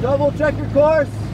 Double check your course.